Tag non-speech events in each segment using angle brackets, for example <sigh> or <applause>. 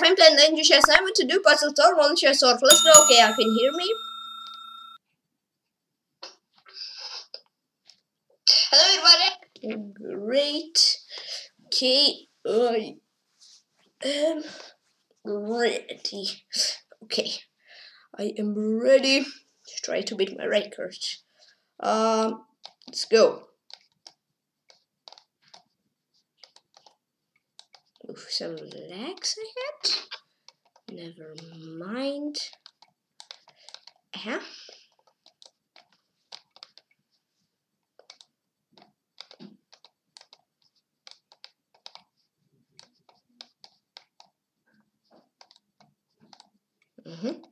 fem ten then you shall assignment to do puzzle solve one shall solve. Let's go. Okay, I can hear me. Hello, everybody. Great. Okay, I am ready. Okay, I am ready to try to beat my record. Um, let's go. Some lags I had. Never mind. Yeah. Mm-hmm.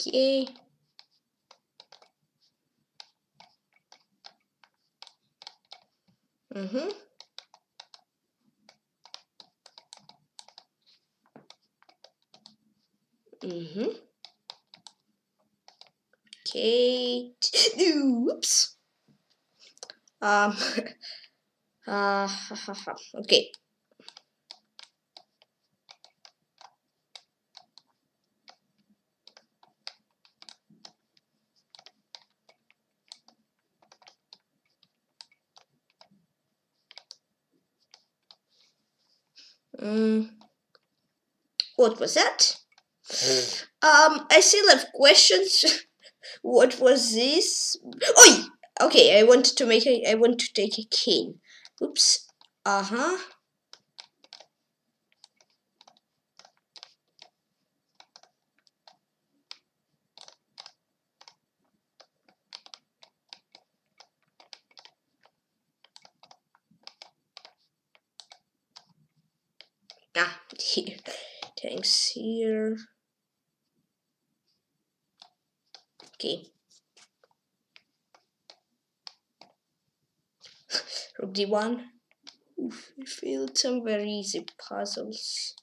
Okay. Mm-hmm. Mm-hmm. <laughs> <laughs> Okay. Oops. Um. Uh, okay. Mm. What was that? Um, I still have questions. <laughs> what was this? Oi! Okay, I wanted to make a. I want to take a cane. Oops. Uh huh. Ah, <laughs> here. Thanks here. Okay. <laughs> Rook d1. Oof, we failed some very easy puzzles.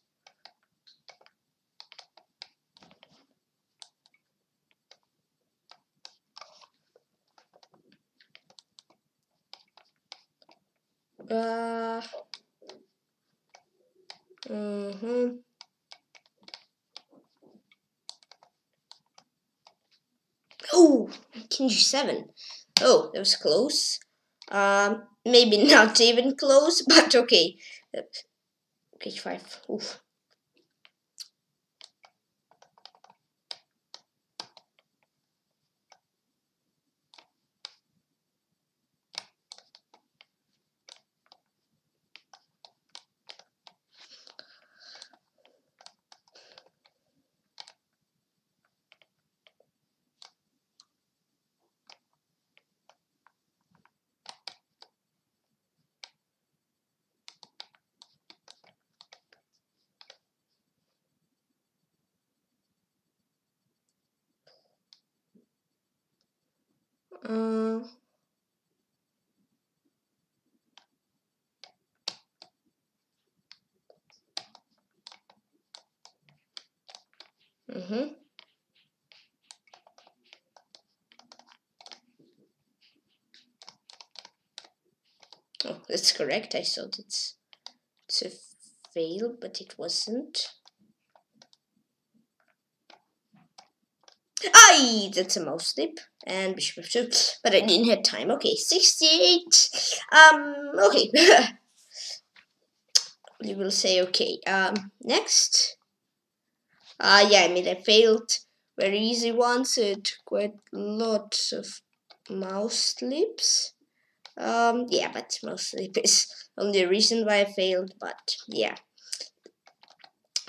Uh, mm-hmm. Oh, king g7. Oh, that was close. Um, maybe <laughs> not even close, but okay. Okay, five. Oof. Mm-hmm. Oh, that's correct. I thought it's it's a fail, but it wasn't. Aye, that's a mouse slip and bishop f2, but I didn't have time. Okay, 68. Um, okay. <laughs> we will say okay. Um, next. Uh, yeah, I mean, I failed very easy ones. It quite lots of mouse slips. Um, yeah, but mouse slip is <laughs> only reason why I failed, but yeah.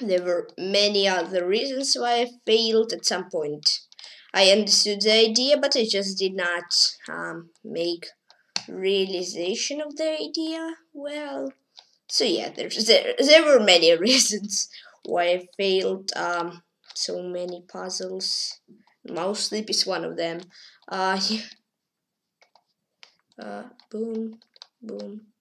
There were many other reasons why I failed at some point. I understood the idea, but I just did not um, make realization of the idea well. So yeah, there's there there were many <laughs> reasons why I failed um, so many puzzles. Mouse sleep is one of them. Uh, <laughs> yeah. uh boom, boom.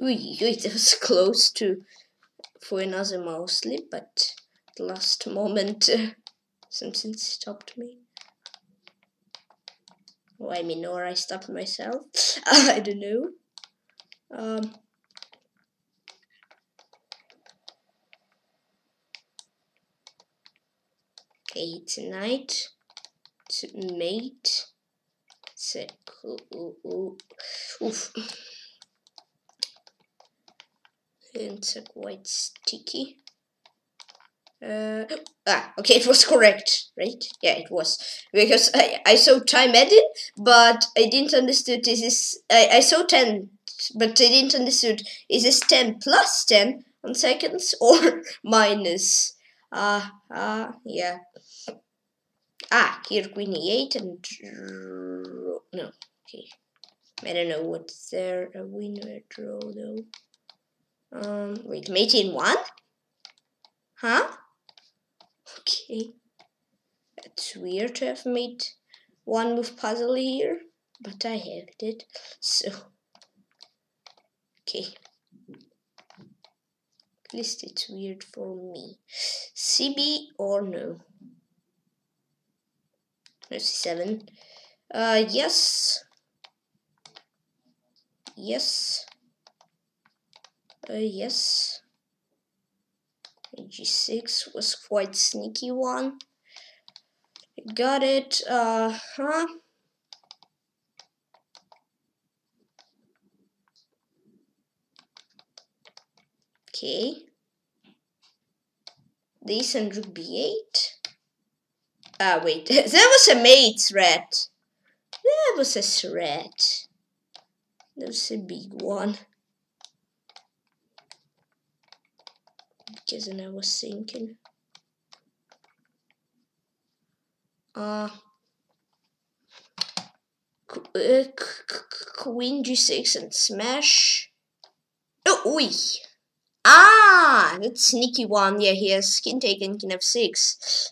Uy, it was <laughs> close to for another mouse slip, but the last moment uh, <laughs> something stopped me. Oh, I mean, or I stopped myself. <laughs> I don't know. Um, okay, tonight, to mate, sec, ooh, ooh, oof. It's quite sticky. Uh, ah, okay, it was correct, right? Yeah, it was because I, I saw time edit, but I didn't understood this is I, I saw ten, but I didn't understood is this ten plus ten on seconds <laughs> or minus? Ah, uh, ah, uh, yeah. Ah, here queen e8 and no, okay. I don't know what's there a winner draw though. Um, wait, mate in one? Huh? Okay. That's weird to have made one move puzzle here, but I have it, so. Okay. At least it's weird for me. CB or no? No, C7. Uh, yes. Yes. Uh, yes. G6 was quite sneaky one. Got it. Uh huh. Okay. This and rook b8. Ah, wait. <laughs> that was a mate threat. That was a threat. That was a big one. Because I was thinking. Uh, uh queen g6 and smash. Oh, oi! Ah, that sneaky one. Yeah, he has skin taken king f6.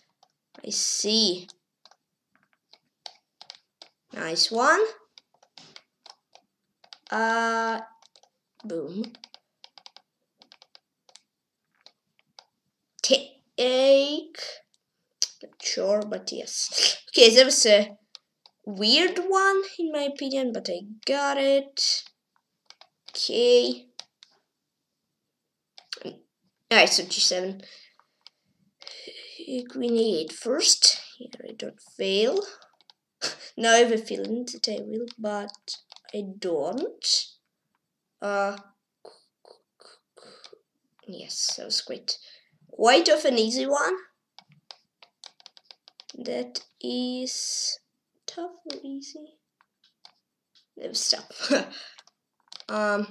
I see. Nice one. Uh, boom. Take not sure but yes. Okay there was a weird one in my opinion but I got it. Okay. Alright so g7 queen e8 first? Here I don't fail. <laughs> Now I have a feeling that I will but I don't. Uh yes that was great quite of an easy one. That is tough or easy? Tough. <laughs> um,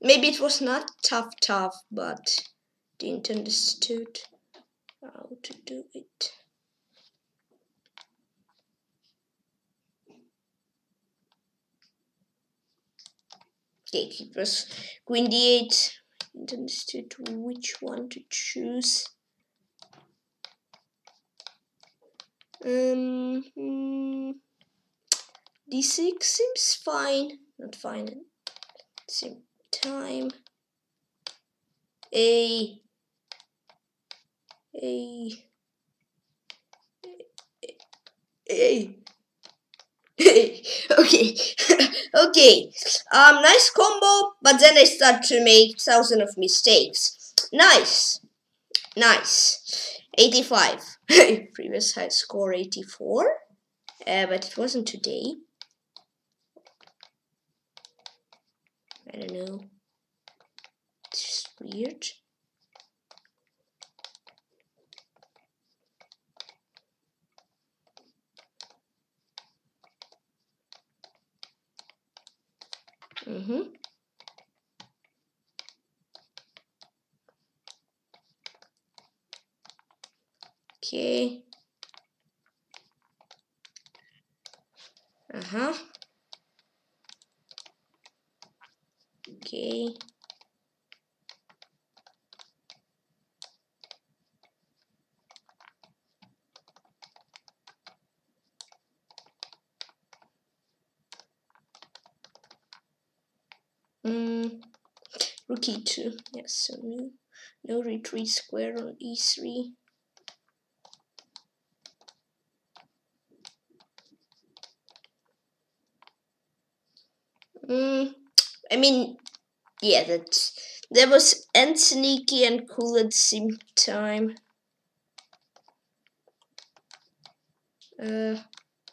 maybe it was not tough, tough, but didn't understood how to do it. Gatekeepers, queen d8, didn't understood which one to choose. Um, hmm, D6 seems fine, not fine same time. A, A, A, <laughs> okay, <laughs> okay. Um, nice combo, but then I start to make thousand of mistakes. Nice, nice. 85. <laughs> Previous high score 84, uh, but it wasn't today. I don't know. It's just weird. Mm-hmm. Okay. Uh-huh. Okay. rook e2. Yes, so no, no retreat square on e3. Mm, I mean, yeah, that that was and sneaky and cool at the same time. Uh,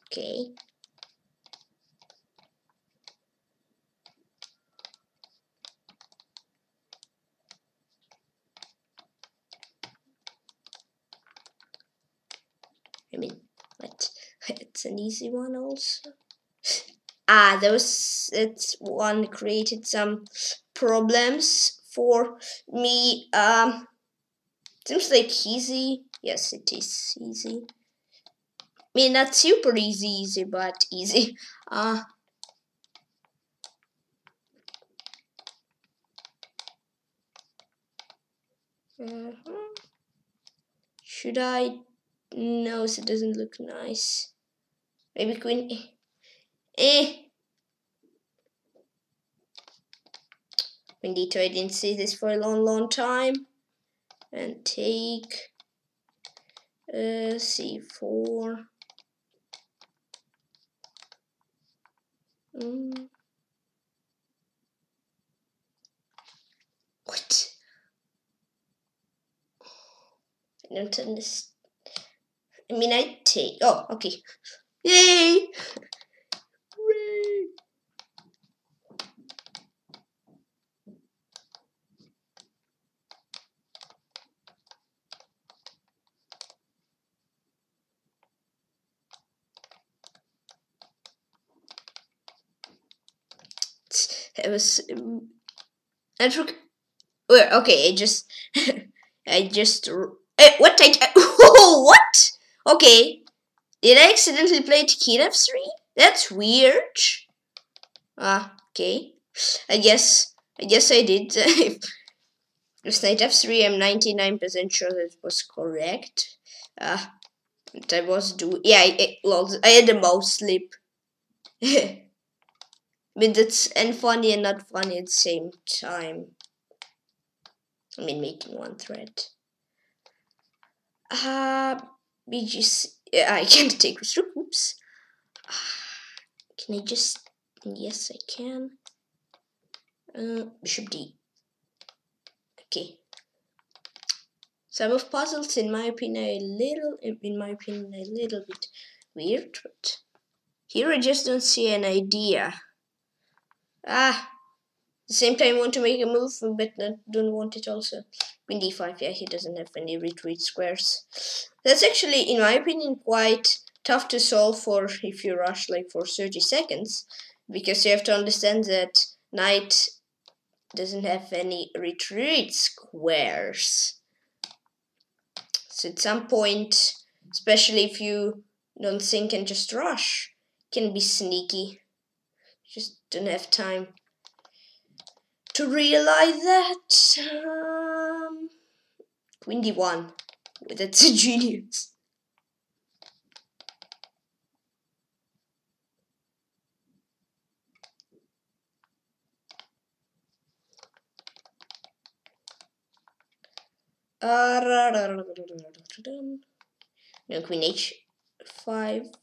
okay. I mean, what? <laughs> It's an easy one also. Ah, those it's one created some problems for me. Um, seems like easy. Yes, it is easy. I mean, not super easy, easy, but easy. Uh, uh -huh. Should I? No, it doesn't look nice. Maybe queen. Eh. D2, I didn't see this for a long, long time. And take uh, c4. Mm. What? I don't understand. I mean, I take. Oh, okay. Yay! Hooray! It was. I took. Well, okay, I just. <laughs> I just. Eh, what? I. <laughs> what? Okay. Did I accidentally play king f3? That's weird. Ah, okay. I guess. I guess I did. <laughs> With knight f3, I'm 99% sure that was correct. Ah, I was do. Yeah, I, I, I had a mouse slip. But it's and funny and not funny at the same time. I mean, making one thread. Uh. Yeah, I can't <laughs> take rook. Oops. Uh, can I just? Yes, I can. Uh, bishop D. Okay. Some of puzzles, in my opinion, a little, in my opinion, a little bit weird, but here I just don't see an idea. Ah, the same time want to make a move, but don't want it also. Queen d5, yeah, he doesn't have any retreat squares. That's actually, in my opinion, quite tough to solve for if you rush like for 30 seconds, because you have to understand that knight doesn't have any retreat squares. So at some point, especially if you don't think and just rush, can be sneaky. Don't have time to realize that. Um, Queen d1. That's a genius. Uh, no, queen h5.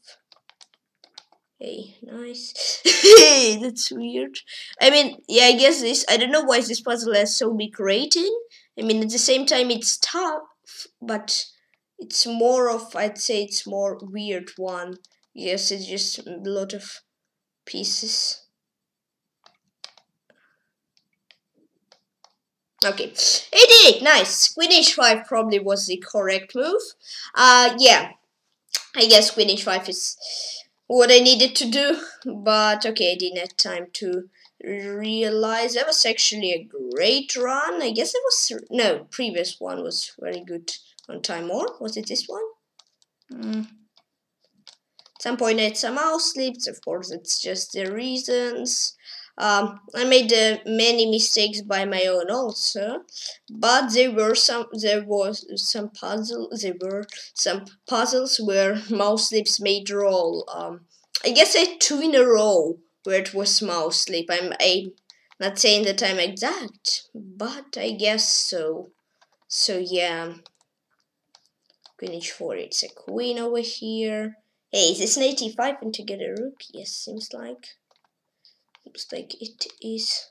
Hey, nice. <laughs> <laughs> hey, that's weird. I mean, yeah, I guess this. I don't know why this puzzle has so big rating. I mean, at the same time, it's tough, but it's more of. I'd say it's more weird one. Yes, it's just a lot of pieces. Okay, 88, nice. Queen h5 probably was the correct move. Uh, yeah, I guess queen h5 is what I needed to do, but okay, I didn't have time to realize that was actually a great run. I guess it was no previous one was very good on time or was it this one? Mm. At some point I had some mouse slips, of course it's just the reasons. Um, I made uh, many mistakes by my own also, but there were some there was some puzzle there were some puzzles where mouse slips made roll. Um, I guess I two in a row where it was mouse slip. I'm a Not saying that I'm exact, but I guess so. So yeah. Queen h4, it's a queen over here. Hey, is this an 85 and to get a rook? Yes, seems like. Looks like it is.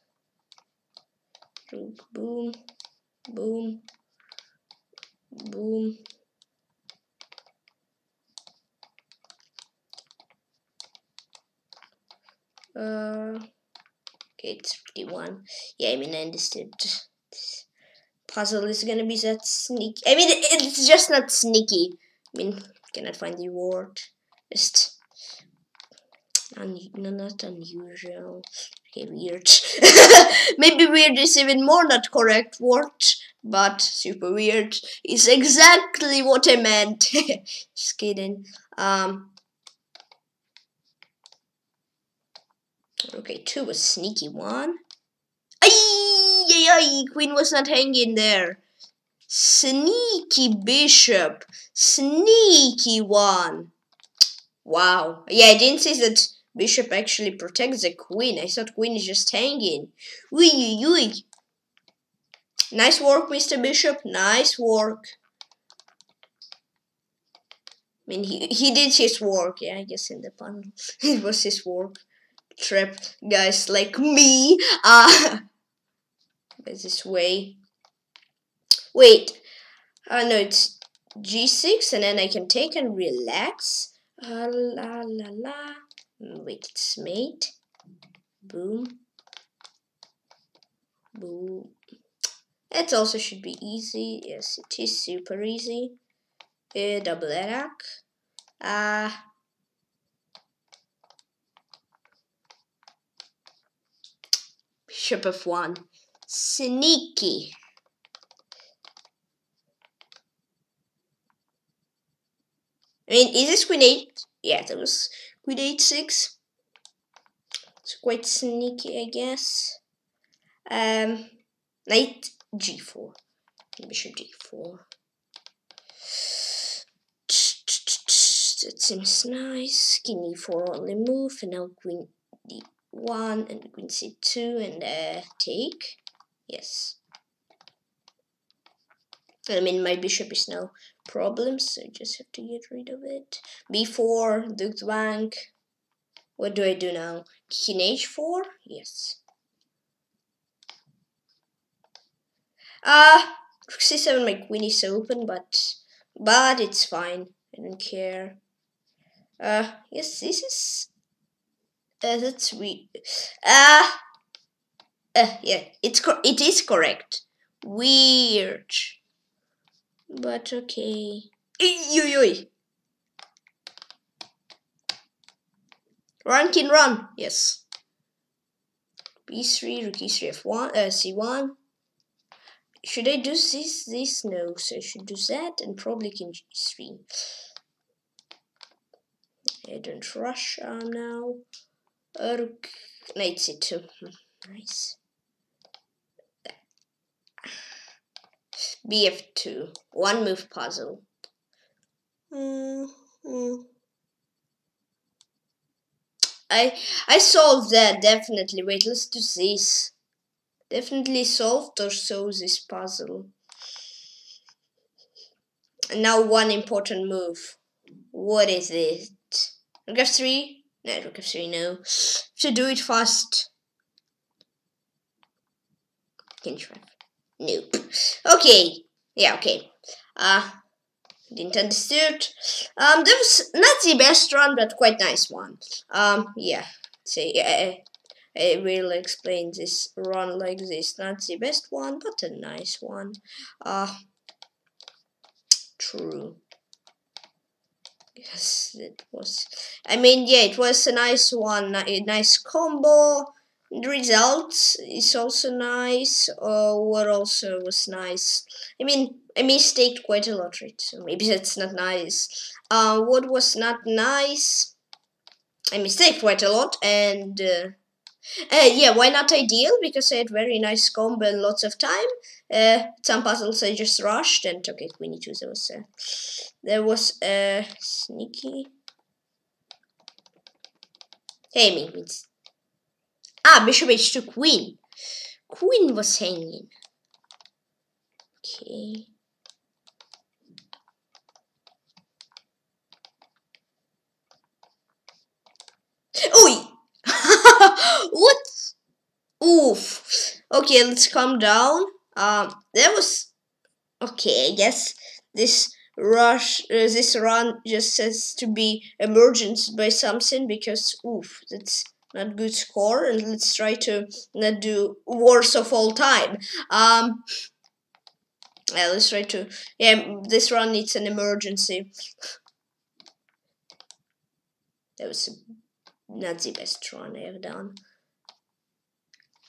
Boom, boom, boom. Uh, okay, it's 51. Yeah, I mean, I understood. Puzzle is gonna be that sneaky. I mean, it's just not sneaky. I mean, cannot find the word. Just un no, not unusual. Okay, weird. Maybe weird is even more not correct word, but super weird is exactly what I meant. <laughs> Just kidding. Um. Okay, two was sneaky one. Ay, ay, ay, queen was not hanging there. Sneaky bishop. Sneaky one. Wow. Yeah, I didn't see that bishop actually protects the queen. I thought queen is just hanging. Ui, ui. Nice work, Mr. Bishop. Nice work. I mean, he, he did his work. Yeah, I guess in the panel. <laughs> it was his work. Trap guys like me. <laughs> Uh, this way. Wait. Uh, no, it's G6 and then I can take and relax. Uh, la la la. It's mate. Boom. Boom. It also should be easy. Yes, it is super easy. a double attack. Ah. Uh, Bishop of one. Sneaky. I mean, is this queen 8? Yeah, that was queen 8 6. It's quite sneaky, I guess. Um, knight g4. Bishop g4. That seems nice. King e4 only move, and now queen d1 and queen c2 and uh, take. Yes. I mean, my bishop is no problem, so I just have to get rid of it. b4, duke bank. What do I do now? King h4? Yes. Ah, uh, c7, my queen is open, but but it's fine. I don't care. Uh, yes, this is. Uh, that's weird. Ah. Uh, uh, yeah, it's it is correct. Weird. But okay. Oi, Run, can run. Yes. B3, rook e3, f1, uh, c1. Should I do this? This? No. So I should do that and probably king g3. I don't rush uh, now. Rook, knight c2. Nice. BF2. One move puzzle. Mm -hmm. I I solved that definitely. Wait, let's do this. Definitely solved or solve this puzzle. And now one important move. What is it? Rook f3? No, rook f3, no. To do it fast. King Nope. Okay. Yeah, okay. Uh, didn't understood. Um, that was not the best run, but quite nice one. Um, yeah. See, I, I will explain this run like this. Not the best one, but a nice one. Uh, true. Yes, it was. I mean, yeah, it was a nice one, a nice combo the results is also nice uh, what also was nice? I mean i mistaked quite a lot right? So maybe <laughs> that's not nice. Uh, what was not nice? I mistaked quite a lot and uh, uh, yeah why not ideal? Because i had very nice combo and lots of time. Uh, some puzzles i just rushed and okay queen e2 there was uh, there was uh, sneaky. Hey me it's Ah, bishop h2 queen. Queen was hanging. Okay. Oi! <laughs> what? Oof. Okay, let's calm down. Um, that was okay. I guess this rush, uh, this run just has to be emergence by something because oof, that's not good score. And let's try to not do worst of all time. Um, yeah, let's try to. Yeah, this run needs an emergency. That was not the best run I have done.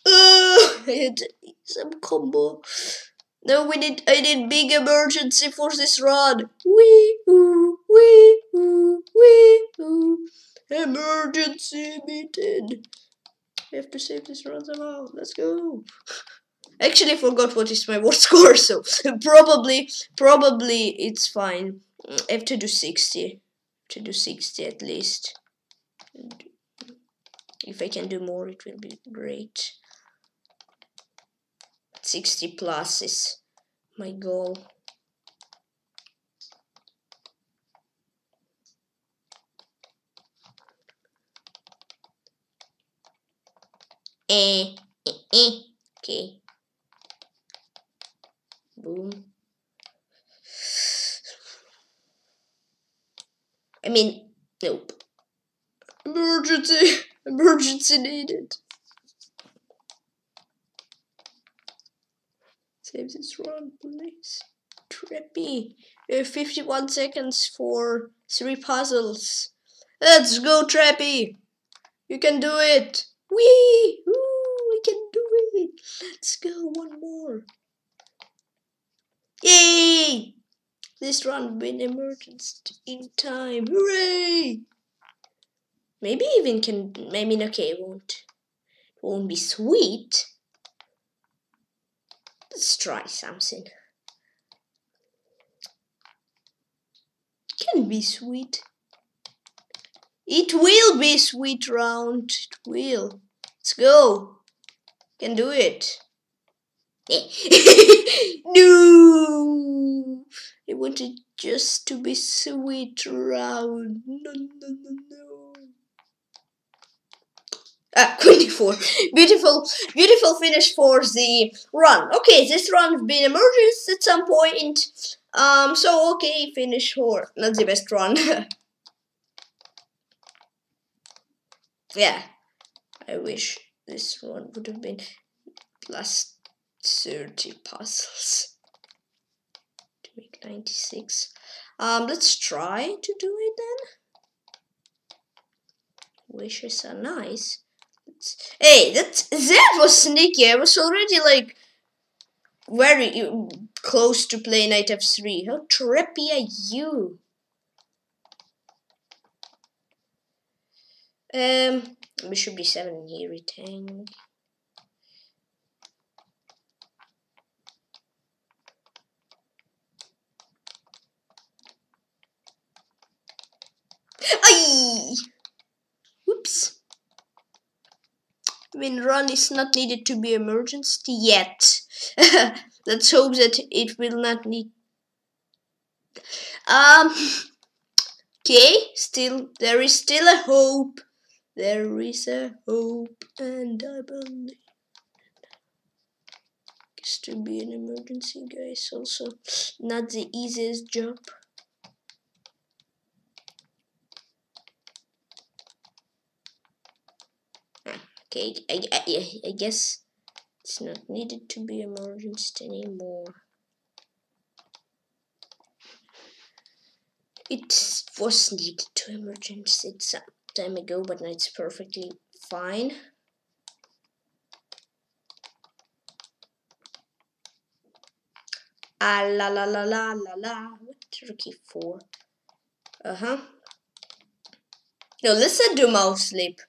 Uh, <laughs> I had some combo. No, we need. I need big emergency for this run. Wee ooh, wee ooh, wee ooh. Emergency meeting. I have to save this run somehow. Let's go. <laughs> Actually, forgot what is my <laughs> worst score, so <laughs> probably, probably it's fine. Mm, I have to do sixty. To do sixty at least. If I can do more, it will be great. 60 plus is my goal. Eh, eh, eh. Okay. Boom. I mean, nope. Emergency! <laughs> Emergency needed. Save this run, please. Trippy. Have 51 seconds for three puzzles. Let's go, Trappy! You can do it! Wee! Ooh, we can do it! Let's go, one more. Yay! This run been emerged in time. Hooray! Maybe even can. I mean, okay, it won't. It won't be sweet. Let's try something. Can be sweet. It will be sweet round. It will. Let's go. Can do it. <laughs> no. I wanted just to be sweet round. No, no, no, no. <laughs> Ah, 24. Beautiful, beautiful finish for the run. Okay, this run has been emergence at some point. Um, so okay, finish for not the best run. <laughs> yeah, I wish this one would have been plus 30 puzzles to make 96. Um, let's try to do it then. Wishes are nice. Hey, that that was sneaky. I was already like very close to play knight f3. How trippy are you? Um, bishop d7 here, retang. Ay! Whoops. Mean, run is not needed to be emergency yet. <laughs> Let's hope that it will not need. Um. Okay, still there is still a hope. There is a hope, and I believe. Guess to be an emergency, guys. Also, not the easiest job. Okay, I, I, I guess it's not needed to be emergency anymore. It was needed to emergency some time ago, but now it's perfectly fine. Ah la la la la la la. What turkey for? Uh huh. No, listen to mouse sleep.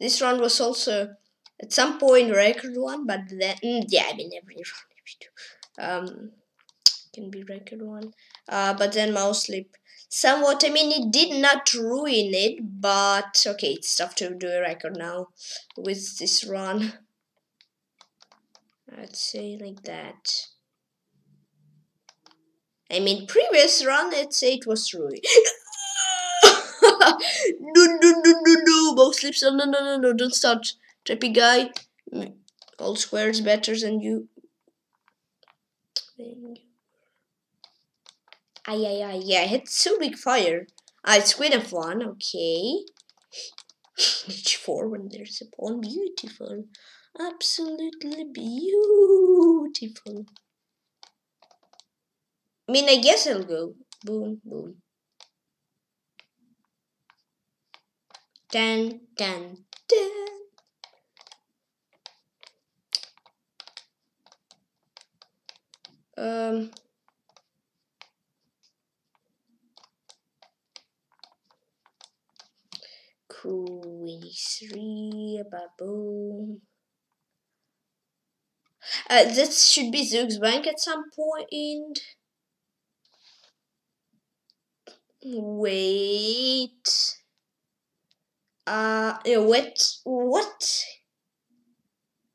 This run was also at some point record one, but then mm, yeah, I mean every run um can be record one. Uh, but then mouse sleep somewhat. I mean, it did not ruin it, but okay, it's tough to do a record now with this run. I'd say like that. I mean, previous run, I'd say it was Rui. <laughs> no, no, no, no, no, both slips. No, no, no, no, no, don't start. Trippy guy. Mm. All squares better than you. Ay, ay, ay. Yeah, I hit so big fire. I squid of one, okay. H4 when there's a pawn. Beautiful. Absolutely beautiful. I mean, I guess I'll go. Boom, boom. Dun, dun, dun. Um, Queen e3, baboon. Uh, this should be Zook's bank at some point. Wait. Uh, what? What?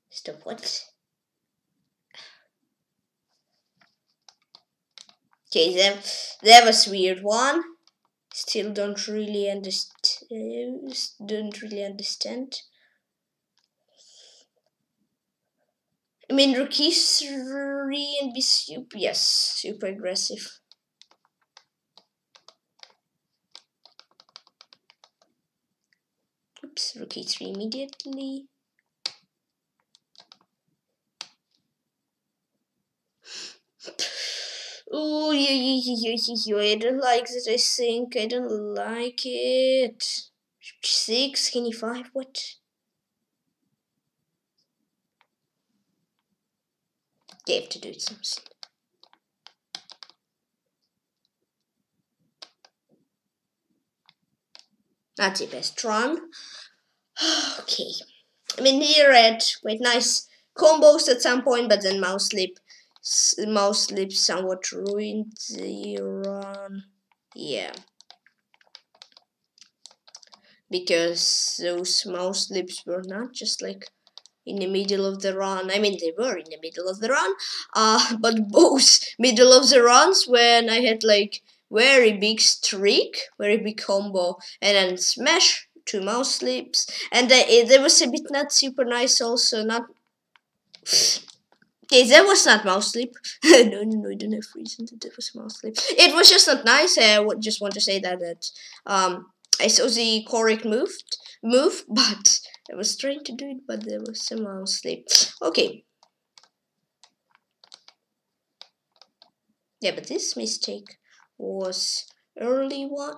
Stop, what? Okay, that, that was weird one. Still don't really understand. Don't really understand. I mean, rookies three and be super. Yes, super aggressive. Rookie three immediately. <sighs> Oh, yeah, yeah, yeah, yeah, I don't like that, I think. I don't like it. Six, skinny five, what? You have to do something. That's the best run. okay. I mean, here at quite nice combos at some point, but then mouse slip mouse slip somewhat ruined the run. Yeah. Because those mouse slips were not just like in the middle of the run. I mean, they were in the middle of the run, uh, <laughs> but both middle of the runs when I had like very big streak, very big combo, and then smash two mouse slips, and uh, there was a bit not super nice also, not Okay, that was not mouse sleep. <laughs> no, no, no, I don't have reason that that was mouse sleep. It was just not nice. I would just want to say that that um I saw the correct move, move, <laughs> but I was trying to do it, but there was some mouse sleep. Okay. Yeah, but this mistake was early one.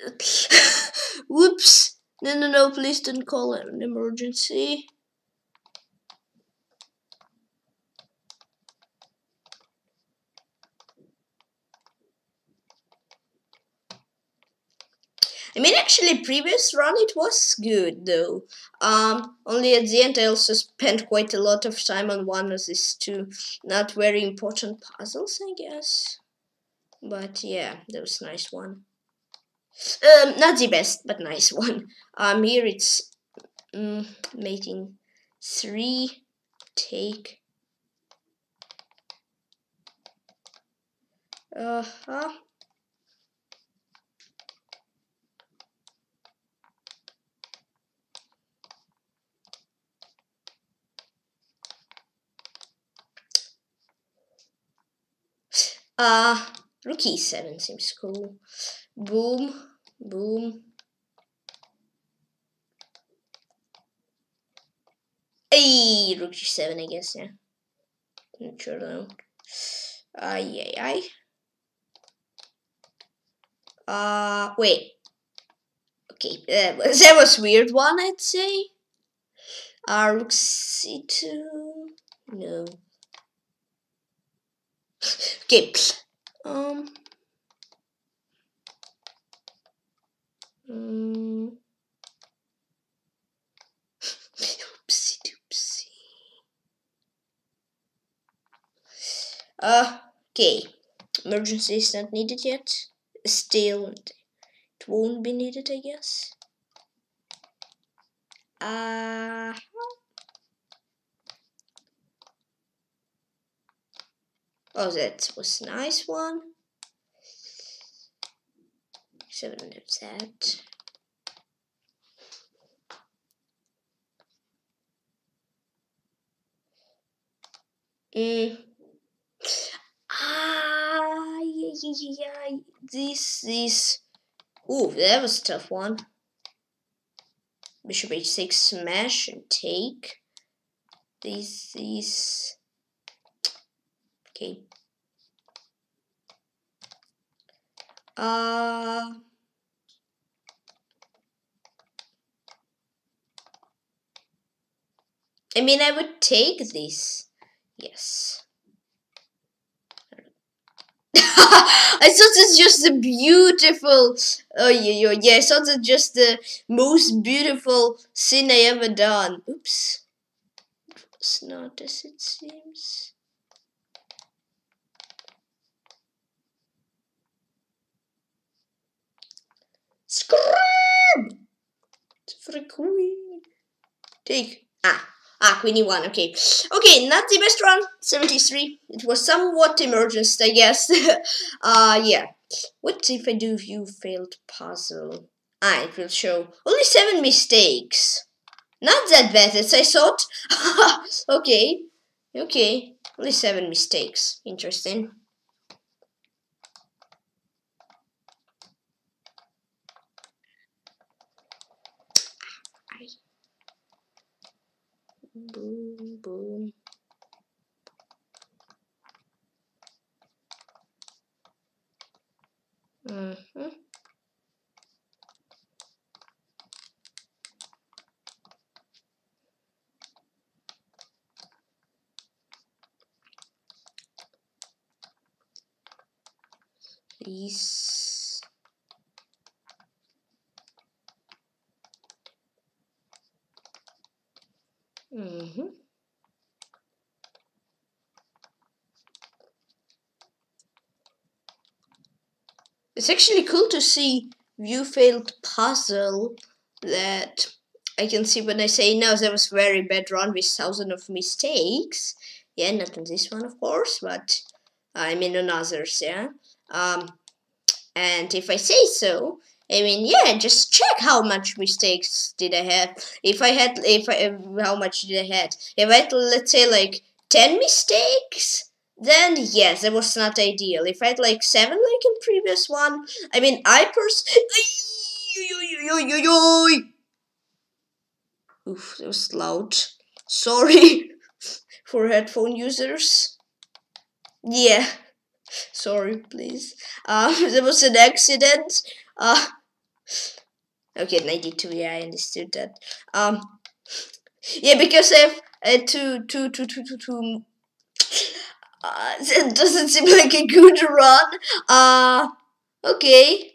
<laughs> Whoops! No, no, no! Please don't call it an emergency. I mean, actually, previous run it was good though. Um, only at the end I also spent quite a lot of time on one of these two not very important puzzles, I guess. But yeah, that was nice one. Um, not the best, but nice <laughs> one. Um, here it's um, mating three take. Uh huh. Uh, rook e7 seems cool. Boom, boom. Hey, rook e7, I guess, yeah. Not sure though. Ay, ay, ay. Uh, wait. Okay, that was, that was weird one, I'd say. Uh, rook c2. No. <laughs> Okay. Um. Um. Oopsie doopsie. Uh, okay. Emergency is not needed yet. Still, it won't be needed, I guess. Uh, Oh, that was nice one. Seven of that. Mm. Ah, yeah, yeah, yeah. This, this. Ooh, that was a tough one. Bishop h6, smash and take. This, this. Okay. Uh. I mean, I would take this. Yes. <laughs> I thought it's just a beautiful. Oh yeah, yeah, yeah. I thought it's just the most beautiful sin I ever done. Oops. It's not as it seems. Scream! For a queen. Take. Ah. Ah, queenie one. Okay. Okay, not the best run. 73. It was somewhat emergent, I guess. <laughs> uh, yeah. What if I do view failed puzzle? Ah, it will show only seven mistakes. Not that bad as I thought. <laughs> okay. Okay. Only seven mistakes. Interesting. Boom, boom. Mm-hmm. These Mm-hmm. It's actually cool to see view failed puzzle that I can see when I say no, that was very bad run with thousand of mistakes. Yeah, not on this one of course, but I mean on others, yeah. Um, and if I say so, I mean, yeah, just check how much mistakes did I have. If I had, if I, how much did I had? If I had, let's say, like 10 mistakes, then yes, it was not ideal. If I had like 7 like in previous one, I mean, I pers- Oof, that was loud. Sorry for headphone users. Yeah. Sorry, please. Um, there was an accident. Uh, okay, 92, yeah, I understood that. Um, yeah, because I have uh, two, two, two, two, two, two, uh, <laughs> it doesn't seem like a good run. Uh, okay,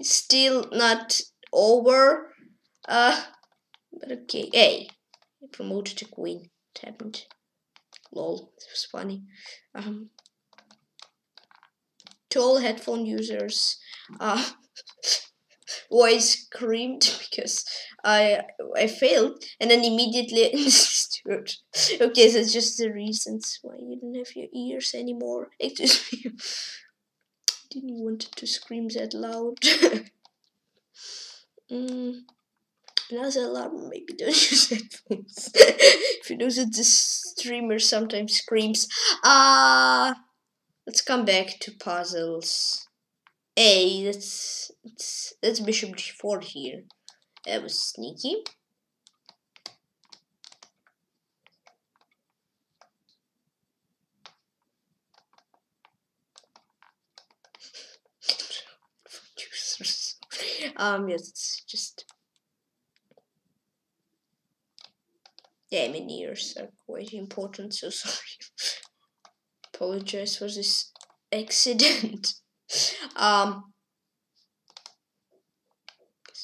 still not over. Uh, but okay, hey, promoted to queen. Happened. Lol, it was funny. Um, to all headphone users, uh, voice screamed <laughs> because I I failed and then immediately <laughs> understood. Okay, so that's just the reasons why you don't have your ears anymore. <laughs> Excuse me. Didn't want to scream that loud. mm. Another alarm, maybe don't use headphones. if you know that the streamer sometimes screams. Ah, let's come back to puzzles. A, that's, that's, that's bishop g4 here. That was sneaky. <laughs> um, yes, it's just... Yeah, my ears are quite important, so sorry. <laughs> Apologize for this accident. <laughs> Um,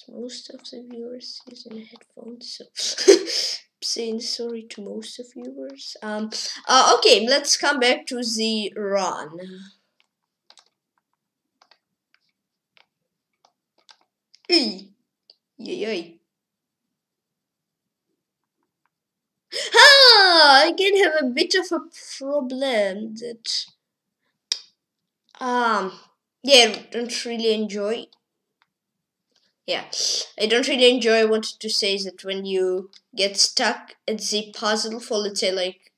most of the viewers using headphones, so <laughs> saying sorry to most of viewers. Um, uh, okay, let's come back to the run. Yay, yay. I can have a bit of a problem that Um, yeah, don't really enjoy. Yeah, I don't really enjoy. I wanted to say is that when you get stuck at the puzzle for let's say like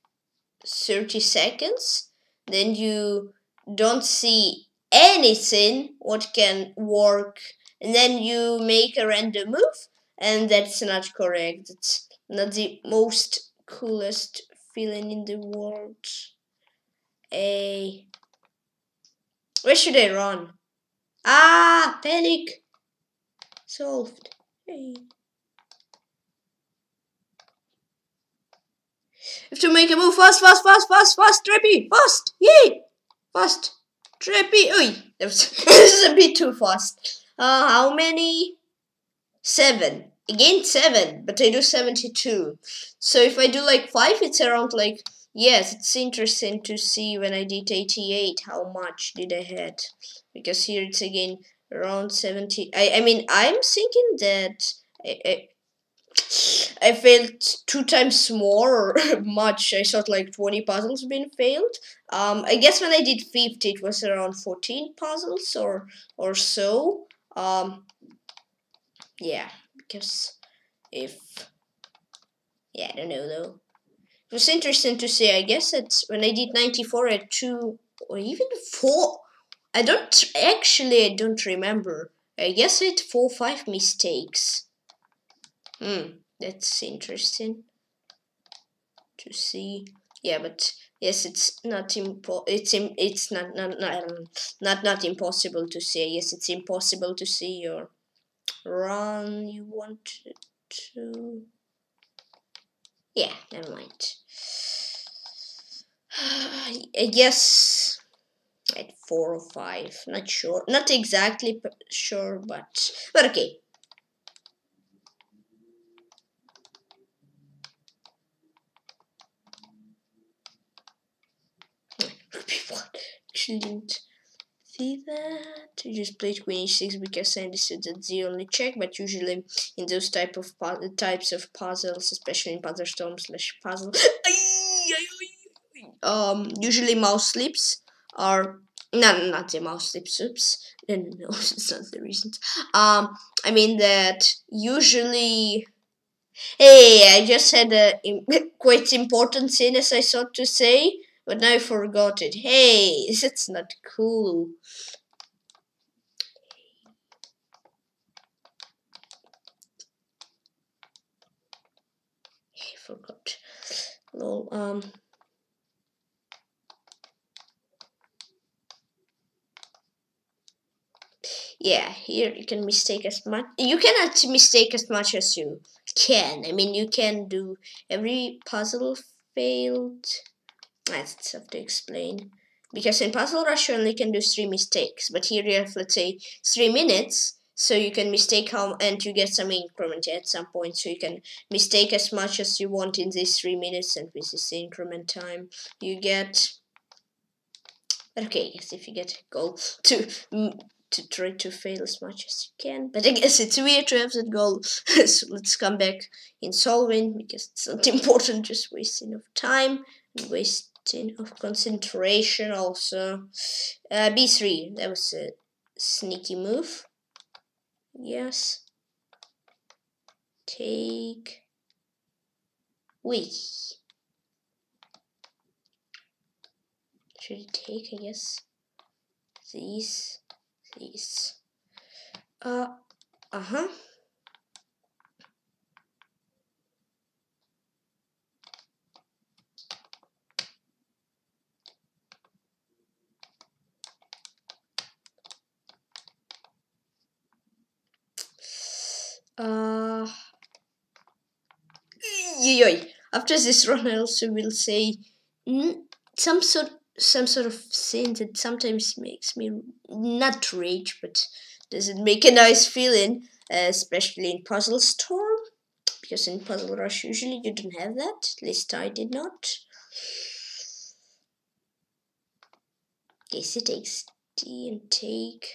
thirty seconds, then you don't see anything what can work, and then you make a random move, and that's not correct. It's not the most coolest feeling in the world. A where should I run? Ah, panic. Solved. Hey. Have to make a move fast, fast, fast, fast, fast, Trippy, fast, yay, fast, Trippy. Oi, <laughs> this is a bit too fast. Uh, how many? Seven. Again, seven, but I do 72. So if I do like five, it's around like Yes, it's interesting to see when I did 88 how much did I had because here it's again around 70 I, I mean I'm thinking that I, I, I failed two times more <laughs> much. I thought like 20 puzzles been failed. Um I guess when I did 50 it was around 14 puzzles or or so. Um yeah because if yeah I don't know though it was interesting to see. I guess it's when I did 94 at 2 or even 4. I don't actually, I don't remember. I guess it 4 5 mistakes. Hmm, that's interesting to see. Yeah, but yes, it's not impo- it's Im- it's not not not, um, not not impossible to see. Yes, it's impossible to see your run you want to. Yeah, never mind. <sighs> I guess at four or five. Not sure. Not exactly sure, but but okay. People hmm. <laughs> actually didn't see that. I just played queen e6 because I understood that's the only check, but usually in those type of types of puzzles, especially in Puzzle Storm slash puzzle, um, usually mouse slips are no, not the mouse slips. Oops, no, no, no, <laughs> it's not the reasons. Um, I mean that usually. Hey, I just had a <laughs> quite important thing as I thought to say, but now I forgot it. Hey, that's not cool. Forgot. Lol. Um. yeah here you can mistake as much you cannot mistake as much as you can i mean you can do every puzzle failed that's tough to explain because in puzzle rush you only can do three mistakes but here you have let's say three minutes so you can mistake how and you get some increment at some point so you can mistake as much as you want in these three minutes and with this increment time you get okay yes if you get a goal <laughs> to mm, to try to fail as much as you can. But I guess it's weird to have that goal. <laughs> so let's come back in solving because it's not <laughs> important, just wasting of time and of concentration also. Uh, B3, that was a sneaky move. Yes. Take. We. Should take, I guess, these these. Uh, uh-huh. Uh, after this run, I also will say some sort some sort of thing that sometimes makes me not rage, but does it make a nice feeling, uh, especially in Puzzle Storm? Because in Puzzle Rush, usually you don't have that. At least I did not. Guess it takes D and take.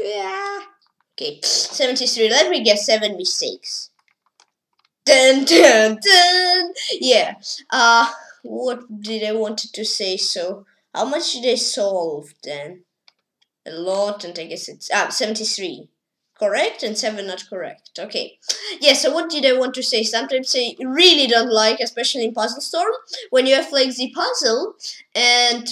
Yeah. Okay, <sniffs> 73. Let me seven mistakes. Dun dun dun. Yeah. Uh, what did I wanted to say? So, how much did I solve then? A lot, and I guess it's ah 73 correct and 7 not correct. Okay. Yeah, so what did I want to say? Sometimes I really don't like, especially in Puzzle Storm, when you have like the puzzle and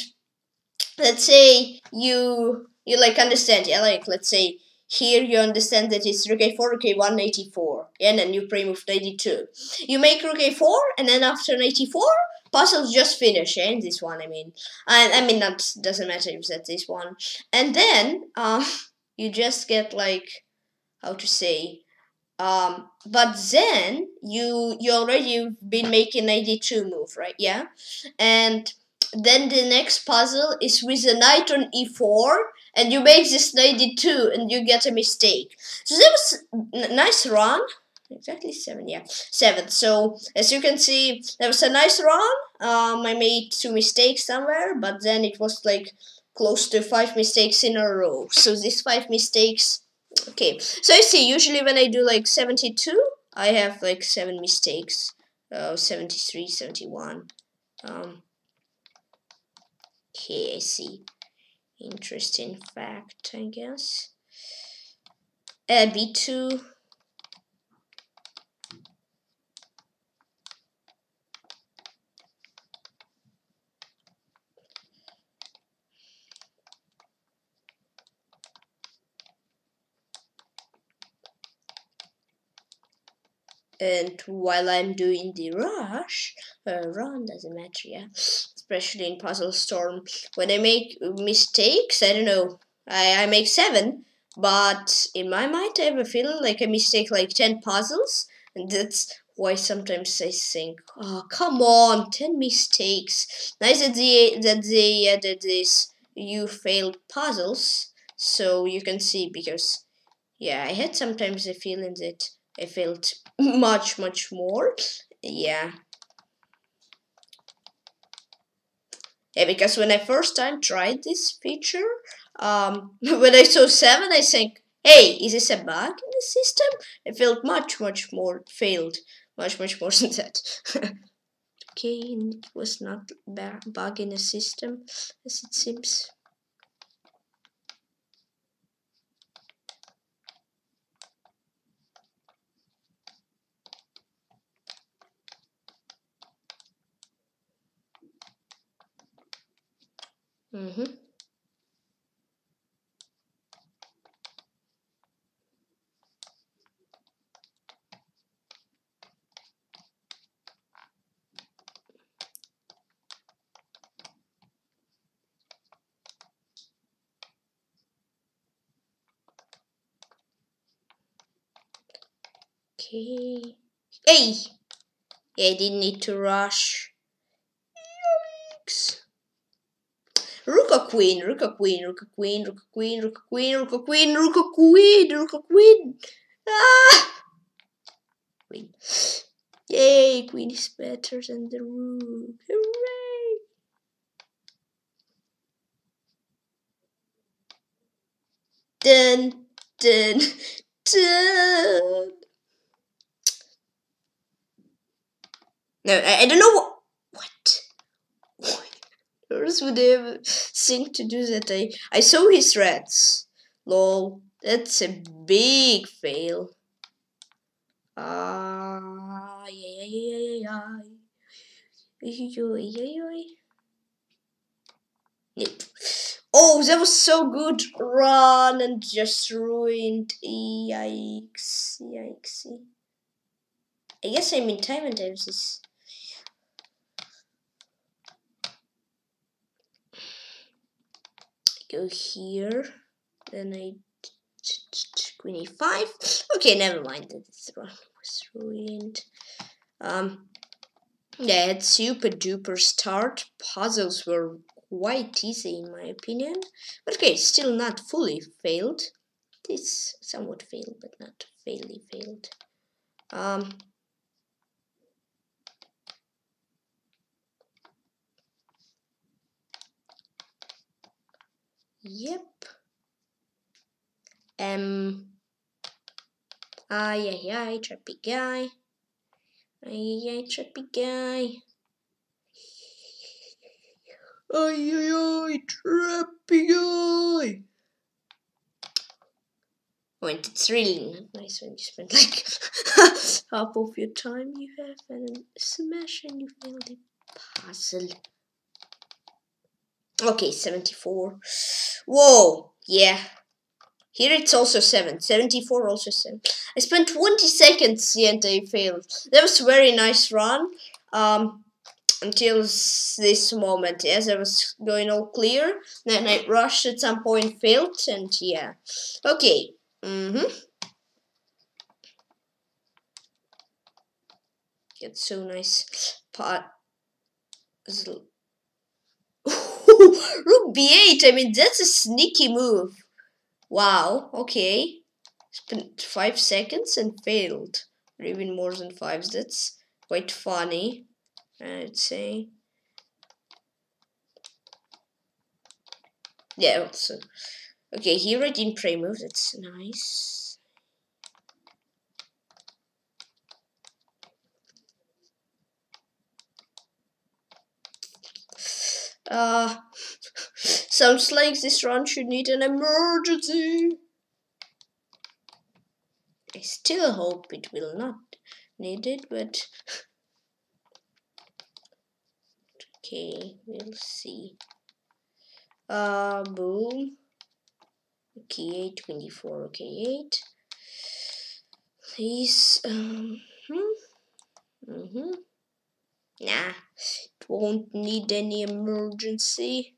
let's say you you like understand, yeah, like let's say here you understand that it's rook a4, rook a1, 84, yeah, and then you play move 92. You make rook a4, and then after 94, puzzles just finish, yeah, in this one, I mean. I, I mean, that doesn't matter if that's this one. And then, um, you just get like how to say um but then you you already been making 92 move right yeah and then the next puzzle is with a knight on e4 and you make this 92 and you get a mistake so that was a nice run exactly seven yeah seven so as you can see that was a nice run um i made two mistakes somewhere but then it was like close to five mistakes in a row so these five mistakes Okay, so you see, usually when I do like 72, I have like 7 mistakes. Oh, 73, 71. Um, okay, I see. Interesting fact, I guess. Uh, B2. and while I'm doing the rush, uh, run doesn't matter, yeah. Especially in Puzzle Storm, when I make mistakes, I don't know, I, I make seven, but in my mind, I have a feeling like I mistake like ten puzzles, and that's why sometimes I think, oh come on, ten mistakes. Nice that they that they added this you failed puzzles, so you can see because yeah, I had sometimes a feeling that I felt <laughs> much, much more. Yeah. Yeah, because when I first time tried this feature, um, <laughs> when I saw 7, I think, hey, is this a bug in the system? I felt much, much more failed. Much, much more <laughs> than that. <laughs> okay, it was not bug in the system, as it seems. Mm-hmm. Okay. Hey! I didn't need to rush. Yikes. Rook a queen, rook a queen, rook a queen, rook a queen, rook a queen, rook a queen, rook a queen, rook a queen. Ah! Queen. Yay, queen is better than the rook. Hooray! Dun, dun, dun. No, I, I don't know what. Where's would ever think to do that? I, I saw his rats. Lol, that's a big fail. Ah, yeah, yeah, yeah, yeah, yeah. Oh, that was so good. Run and just ruined. Yikes, yikes. I guess I'm in time and this. Go here. Then I queen e5. Okay, never mind. This was ruined. Um, yeah, it's super duper start. Puzzles were quite easy in my opinion. But okay, still not fully failed. This somewhat failed, but not fairly failed. Um, Yep. Um. Ay, ay, ay, trappy guy. Ay, ay, trappy guy. Ay, ay, ay, trappy guy. Wait, it's really not nice when you spend like <laughs> half of your time you have and smash and you fail the puzzle. Okay, 74. Whoa, yeah. Here it's also 7. 74 also 7. I spent 20 seconds and I failed. That was a very nice run. Um, until this moment. Yes, I was going all clear. Then I rushed at some point, failed, and yeah. Okay. Mm-hmm. Get so nice. Rook b8. I mean, that's a sneaky move. Wow. Okay. Spent five seconds and failed. Or even more than five. That's quite funny. I'd say. Yeah. Okay, here I didn't pray move, that's nice. Uh, sounds like this run should need an emergency. I still hope it will not need it, but okay, we'll see. Uh, boom. Okay, 8, 24, okay, 8. Please, um, hmm. Mm -hmm. Nah, won't need any emergency.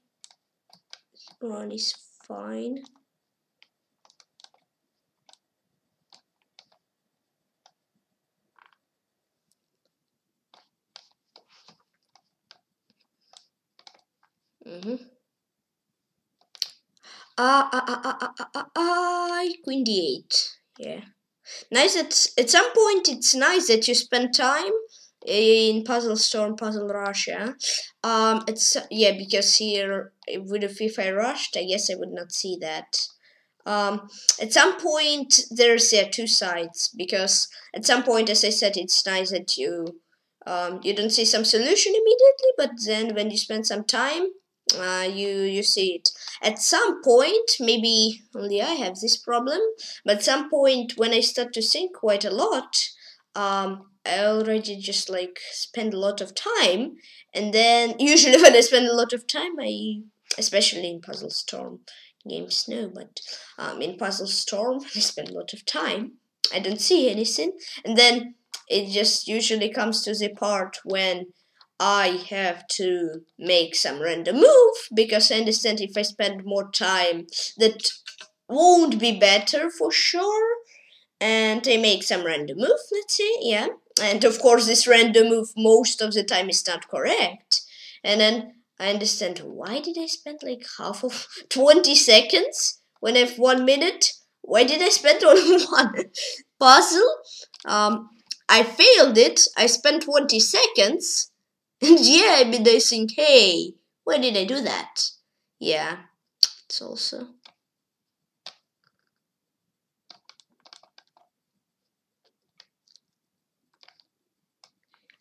Run is fine. Mm-hmm. Ah, ah, ah, ah, ah, ah, ah, ah, queen d8. Yeah. Nice that at some point it's nice that you spend time in Puzzle Storm, Puzzle Russia. Um, it's yeah because here would have if I rushed, I guess I would not see that. Um, at some point there's yeah two sides because at some point, as I said, it's nice that you um you don't see some solution immediately, but then when you spend some time, uh, you you see it at some point maybe only i have this problem but at some point when i start to think quite a lot um, i already just like spend a lot of time and then <laughs> usually when i spend a lot of time i especially in puzzle storm games no but um, in puzzle storm <laughs> i spend a lot of time i don't see anything and then it just usually comes to the part when I have to make some random move because I understand if I spend more time that won't be better for sure and I make some random move let's say yeah and of course this random move most of the time is not correct and then I understand why did I spend like half of <laughs> 20 seconds when I have one minute why did I spend <laughs> only one puzzle um I failed it I spent 20 seconds <laughs> and yeah, I mean, they think, hey, why did I do that? Yeah, it's also.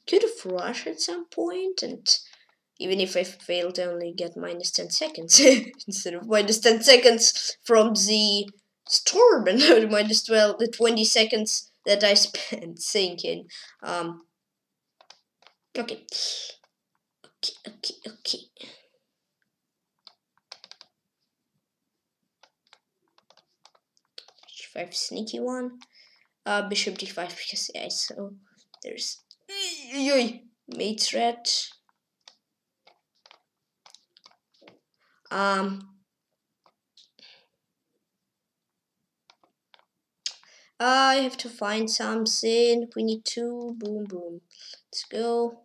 Could have rushed at some point, and even if I failed, I only get minus 10 seconds <laughs> instead of minus 10 seconds from the storm <laughs> and minus 12, the 20 seconds that I <laughs> spent thinking. Um, Okay. Okay, okay, okay. Five sneaky one. Uh, bishop d5 because yeah, so there's mate threat. Um. I have to find something. We need two. Boom, boom. Let's go.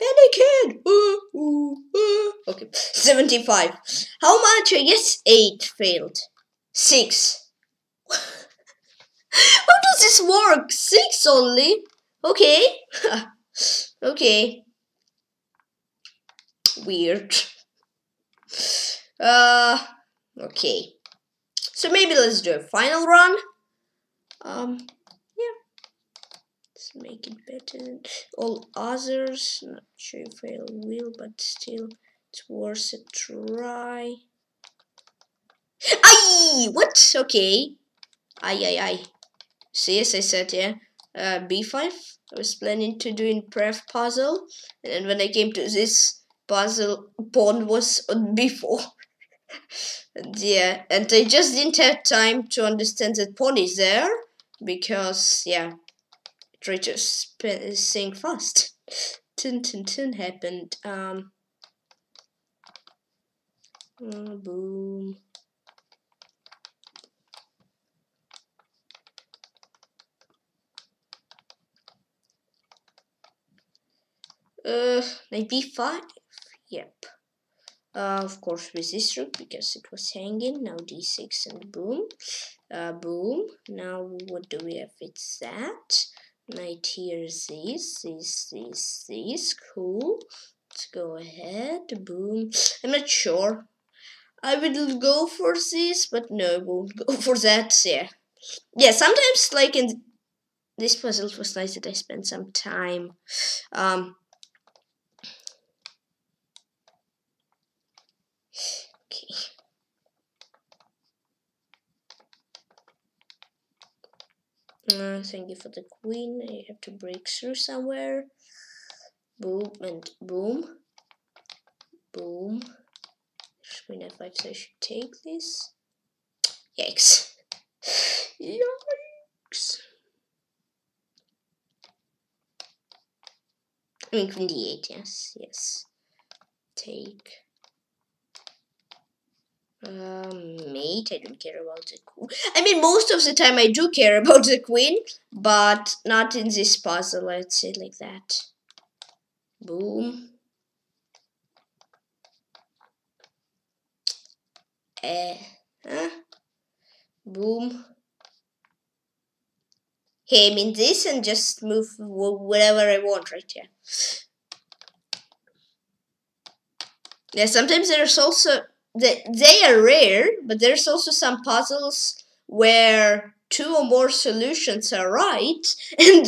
Uh, uh, uh. Okay, 75. How much? Guess 8 failed. 6. <laughs> How does this work? 6 only? Okay. <laughs> Okay. Weird. Uh, okay. So maybe let's do a final run. Um. Make it better all others. Not sure if I will, but still, it's worth a try. Aye! What? Okay. Aye, aye, aye. See, as I said, yeah. Uh, B5. I was planning to do in pref puzzle, and when I came to this puzzle, pawn was on <laughs> B4. and yeah, and I just didn't have time to understand that pawn is there, because, yeah, try to think fast. Tin, tin, tin happened. Um, uh, boom. Uh, maybe five. Yep. Uh, of course with this because it was hanging. Now d6 and boom. Uh, boom. Now what do we have? It's that. Knight here, this, this, this, this. Cool. Let's go ahead. Boom. I'm not sure. I would go for this, but no, I won't go for that. Yeah. Yeah, sometimes like in this puzzle was nice that I spent some time um Uh, thank you for the queen. I have to break through somewhere. Boom and boom. Boom. Queen f5, so I should take this. Yikes. <laughs> Yikes. I mean, queen d8, yes, yes. Take. Um, mate, I don't care about the queen. I mean, most of the time I do care about the queen, but not in this puzzle, let's say like that. Boom. Eh, huh? Boom. Hey, I mean this and just move whatever I want right here. Yeah, sometimes there's also they, they are rare, but there's also some puzzles where two or more solutions are right, <laughs> and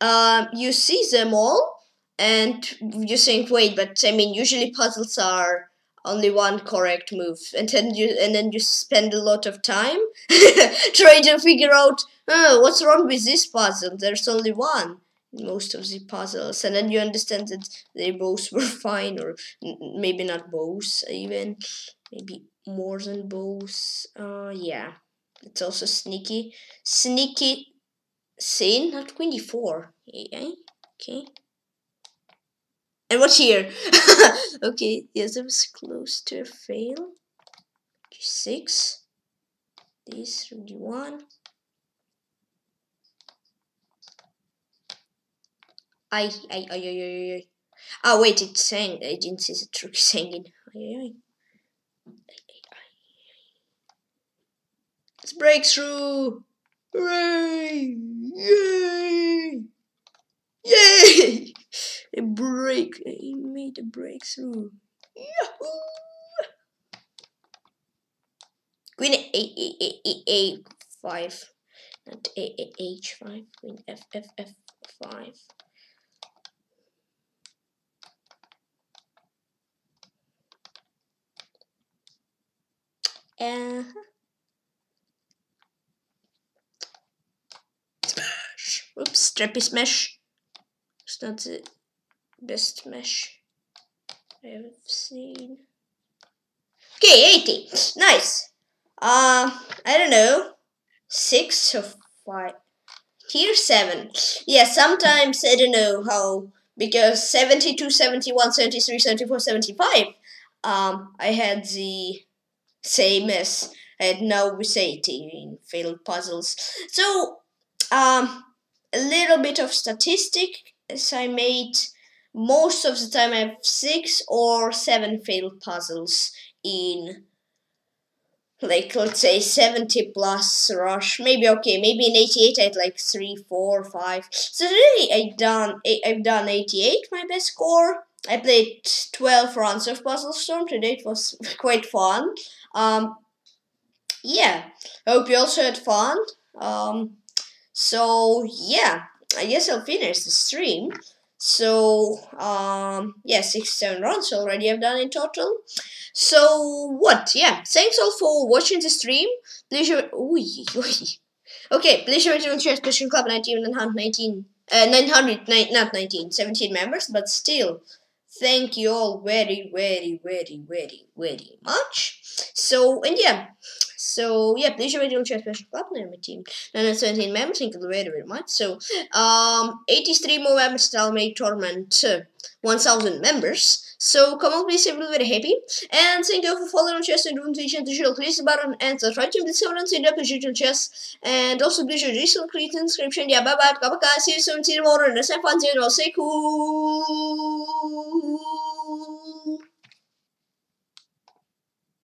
um, you see them all, and you think, wait, but I mean, usually puzzles are only one correct move, and then you and then you spend a lot of time <laughs> trying to figure out oh, what's wrong with this puzzle. There's only one most of the puzzles and then you understand that they both were <laughs> fine or maybe not both even maybe more than both. Uh, yeah, it's also sneaky. Sneaky sin, not queen d4. Yeah, okay. And what's here? <laughs> okay, yes, I was close to a fail. G6. This, d1. I, I, I, I, I, I. Oh, wait, it's saying, I didn't trick <laughs> saying. Ay, ay, ay. It's breakthrough! Hooray! Yay! Yay! <laughs> A break. He made a breakthrough. Yahoo! Queen A A A A A five, not A A H five. Queen F F F five. Uh -huh. Oops, Strappy mesh. It's not the best mesh I have seen. Okay, 80. Nice. Uh, I don't know. Six or five. Tier 7. Yeah, sometimes I don't know how. Because 72, 71, 73, 74, 75. Um, I had the same as I had now with 80 in failed puzzles. So, um, a little bit of statistic. I made most of the time I have six or seven failed puzzles in like let's say 70 plus rush. Maybe okay maybe in 88 i had like 3 4 5 so really i done i've done 88 my best score. I played 12 rounds of puzzle storm today. It was <laughs> quite fun. Um yeah. I hope you also had fun. Um so yeah i guess i'll finish the stream so um yeah six seven rounds already i've done in total so what? Yeah. Thanks all for watching the stream. Please. Ooh, <laughs> okay. Please it on share Christian Club 19 and 19. Uh, 900, not 19, 17 members, but still, thank you all very, very, very, very, very much. So, and yeah, so yeah, please it on PeshkaCh Club, my team. 917 members, thank you very, very much. So, um, 83 more members till make tournament uh, 1000 members. So come on please, be very happy. And thank you for following on chess and doing Twitch and the click the button and subscribe to the seven and appreciate on chess. And also please recent create inscription. Yeah, bye bye, bye bye, see you soon, see you tomorrow, and have fun, know, say cool.